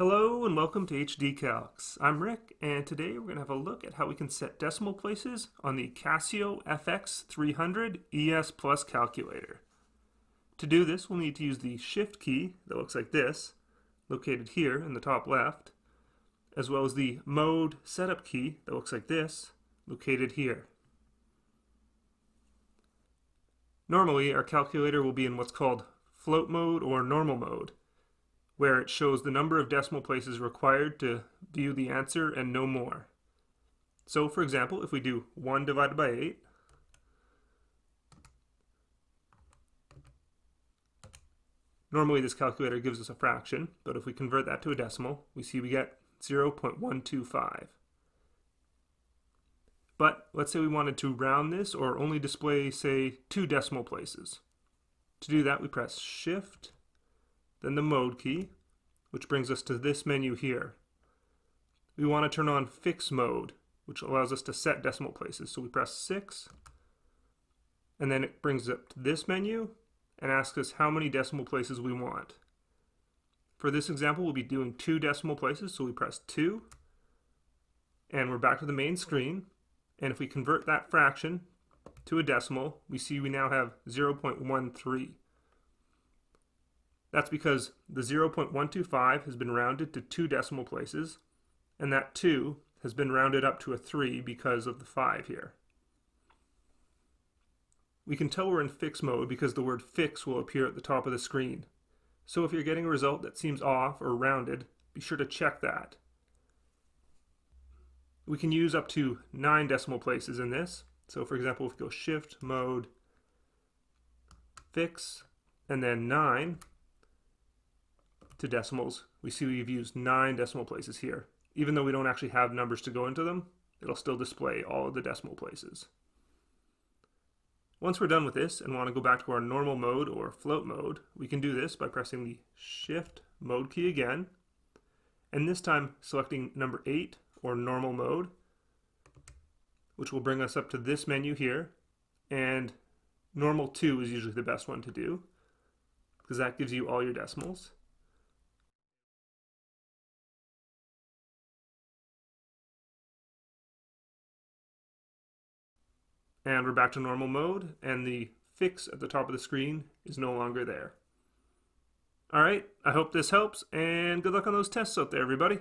Hello and welcome to HD Calcs. I'm Rick and today we're going to have a look at how we can set decimal places on the Casio FX300 ES Plus calculator. To do this we'll need to use the Shift key that looks like this, located here in the top left, as well as the Mode Setup key that looks like this, located here. Normally our calculator will be in what's called float mode or normal mode where it shows the number of decimal places required to view the answer and no more. So for example, if we do 1 divided by 8, normally this calculator gives us a fraction, but if we convert that to a decimal, we see we get 0.125. But let's say we wanted to round this or only display, say, two decimal places. To do that, we press Shift then the mode key, which brings us to this menu here. We want to turn on fix mode, which allows us to set decimal places. So we press 6, and then it brings up to this menu and asks us how many decimal places we want. For this example, we'll be doing two decimal places, so we press 2, and we're back to the main screen. And if we convert that fraction to a decimal, we see we now have 0.13. That's because the 0.125 has been rounded to two decimal places, and that 2 has been rounded up to a 3 because of the 5 here. We can tell we're in fix mode because the word fix will appear at the top of the screen. So if you're getting a result that seems off or rounded, be sure to check that. We can use up to 9 decimal places in this. So for example, if we go shift, mode, fix, and then 9, to decimals, we see we've used nine decimal places here. Even though we don't actually have numbers to go into them, it'll still display all of the decimal places. Once we're done with this and want to go back to our normal mode or float mode, we can do this by pressing the Shift Mode key again, and this time selecting number 8 or normal mode, which will bring us up to this menu here, and normal 2 is usually the best one to do, because that gives you all your decimals. and we're back to normal mode and the fix at the top of the screen is no longer there. All right, I hope this helps and good luck on those tests out there, everybody.